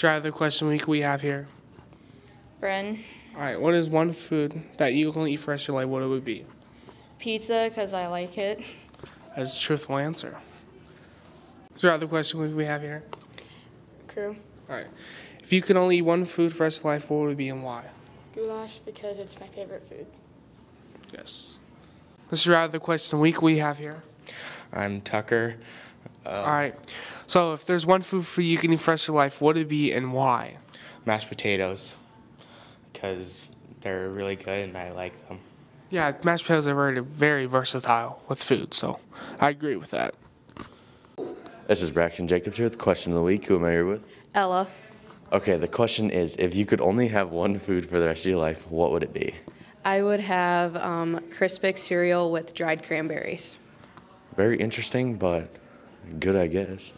Try the question week we have here. Bren, All right, what is one food that you can eat for the rest of your life? What it would be? pizza because I like it. That's a truthful answer. Try the question week we have here. Crew, All right. If you could only eat one food for the rest of your life, what would it be and why? goulash because it's my favorite food. Yes. Let's try the question week we have here. I'm Tucker. All right. So if there's one food for you can eat for the rest of your life, what would it be and why? Mashed potatoes, because they're really good and I like them. Yeah, mashed potatoes are very, very versatile with food, so I agree with that. This is Braxton Jacobs here with Question of the Week. Who am I here with? Ella, Okay, the question is if you could only have one food for the rest of your life, what would it be? I would have um, Crispix cereal with dried cranberries. Very interesting, but good, I guess.